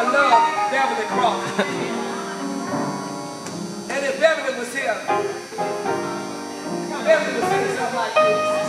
I love Beverly Cross. and if Beverly was here, Beverly would say something like this.